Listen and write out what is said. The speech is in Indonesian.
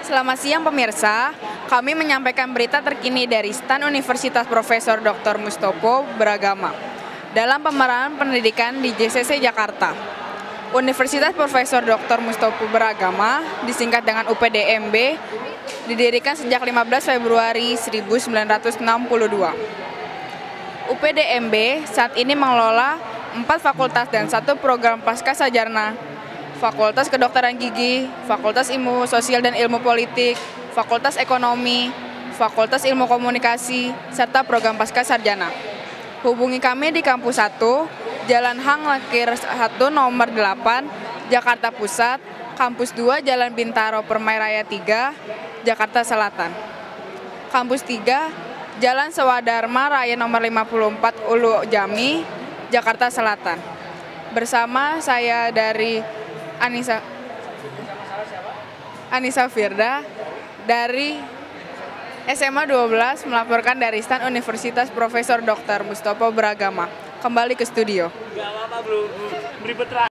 Selamat siang pemirsa, kami menyampaikan berita terkini dari STAN Universitas Profesor Dr. Mustopo Beragama dalam pemerahan pendidikan di JCC Jakarta. Universitas Profesor Dr. Mustopo Beragama, disingkat dengan UPDMB, didirikan sejak 15 Februari 1962. UPDMB saat ini mengelola empat fakultas dan satu program pasca sarjana Fakultas Kedokteran Gigi, Fakultas Ilmu Sosial dan Ilmu Politik, Fakultas Ekonomi, Fakultas Ilmu Komunikasi, serta program pasca sarjana. Hubungi kami di kampus 1, Jalan Hang Lakir 1 nomor 8, Jakarta Pusat, kampus 2 Jalan Bintaro Permai Raya 3, Jakarta Selatan. Kampus 3, Jalan Sewadharma Raya nomor 54 Ulu Jami, Jakarta Selatan. Bersama saya dari Anissa Anissa Firda dari SMA 12 melaporkan dari Stan Universitas Profesor Dr. Mustopo Beragama. Kembali ke studio. Gak apa-apa bro,